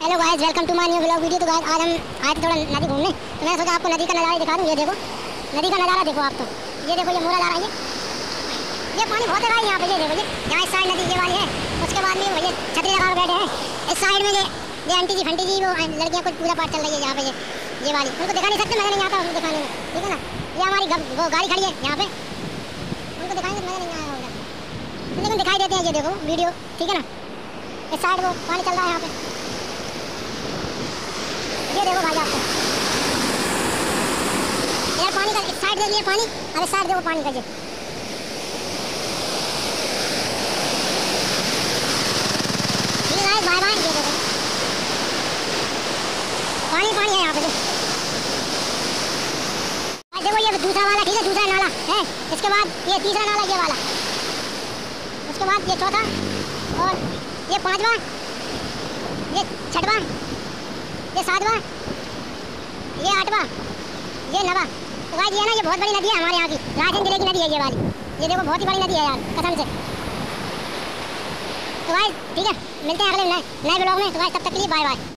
Hello guys welcome to my new blog video तो guys आज हम आए थे थोड़ा नदी घूमने। तो मैंने सोचा आपको नदी का नज़ारा दिखा दूँ। ये देखो, नदी का नज़ारा देखो आप तो। ये देखो, ये मोरा जा रहा है, ये। पानी बहुत है भाई यहाँ पे, ये देखो, ये। यहाँ इस साइड नदी, ये वाली है। उसके बाद में भैया छतरी लगा बैठे हैं। इस साइड में ये ये आंटी जी, फंटी जी, वो लड़कियाँ कुछ पूजा पाठ चल रही है यहाँ पे, ये ये वाली। उनको दिखा नहीं सकते, मैंने यहाँ था उनको दिखाने में। ठीक है ना? ये हमारी वो गाड़ी खड़ी है यहाँ पे। उनको दिखाएँगे मैंने नहीं आया होगा। लेकिन दिखाई देते हैं, ये देखो, वीडियो। ठीक है ना? इस साइड वो पानी चल रहा है यहाँ पे। देखो भाई आपको यार पानी का, साइड दे लिए पानी? इस साइड देखो पानी का ये। बाय बाय पानी पानी है यहाँ पे देखो, ये दूसरा वाला, ठीक है, दूसरा नाला, है? इसके बाद ये तीसरा नाला, ये वाला। उसके बाद ये चौथा और ये पांचवा, ये छठवा। ये सातवा ये आठवा ये नवा। तो भाई ये ना, ये बहुत बड़ी नदी है हमारे यहाँ की। राजन ज़िले की नदी है ये वाली। ये देखो, बहुत ही बड़ी नदी है यार, कसम से। तो भाई ठीक है, मिलते हैं अगले नए नए ब्लॉग में। तो भाई तब तक के लिए बाय बाय